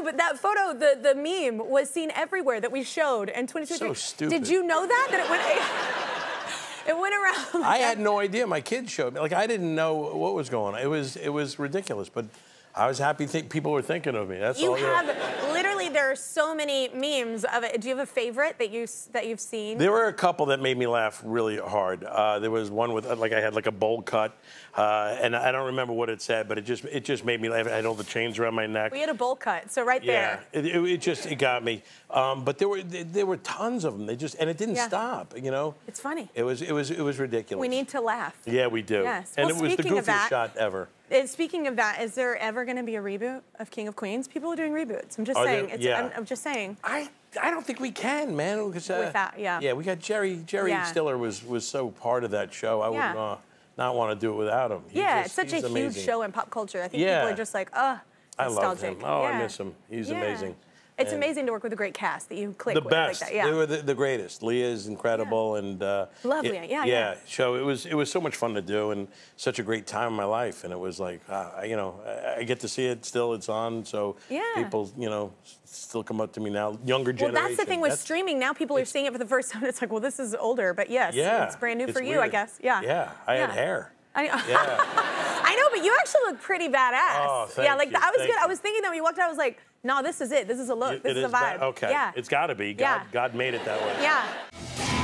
No, but that photo, the, the meme, was seen everywhere that we showed in 2023. So stupid. Did you know that? That it went, it went around. I had no idea. My kids showed me. Like I didn't know what was going on. It was it was ridiculous. But I was happy people were thinking of me. That's You all. yeah. have literally there are so many memes of it. Do you have a favorite that you that you've seen? There were a couple that made me laugh really hard. Uh, there was one with like I had like a bowl cut, uh, and I don't remember what it said, but it just it just made me laugh. I had all the chains around my neck. we had a bowl cut, so right yeah, there. it, it, it just it got me. Um, but there were there were tons of them. They just and it didn't Yeah. stop. You know. It's funny. It was it was it was ridiculous. We need to laugh. Yeah, we do. Yes. And Well, it was the speaking of goofiest that- shot ever. And speaking of that, is there ever going to be a reboot of King of Queens? People are doing reboots. I'm just Are saying. there? It's, Yeah. I'm, I'm just saying. I I don't think we can, man. Because, uh, Without- yeah. Yeah, we got Jerry. Jerry Yeah. Stiller was was so part of that show. I Yeah. would uh, not want to do it without him. He Yeah, just- it's such a he's huge show in pop culture. I think Yeah. people are just like, oh, I love him. Oh, I miss him. He's amazing. It's And amazing to work with a great cast that you click The with best. like that. Yeah. They were the, the greatest. is incredible and uh, Lovely. it- Yeah, yeah. So it was it was so much fun to do and such a great time in my life. And it was like, uh, you know, I, I get to see it still. It's on. So Yeah. people, you know, still come up to me now. Younger well, that's the thing with That's- streaming. Now people are seeing it for the first time. It's like, well, this is older, but yes, Yeah. it's brand new it's for you, I guess. Yeah. Yeah. I had hair. I, Yeah. I know, but you actually look pretty badass. Oh, yeah, like you, I was thank good. I was thinking that when you walked out, I was like, no, this is it. This is a look. It- this it is a vibe. Okay. Yeah. It's got to be. God, Yeah. God made it that way. yeah.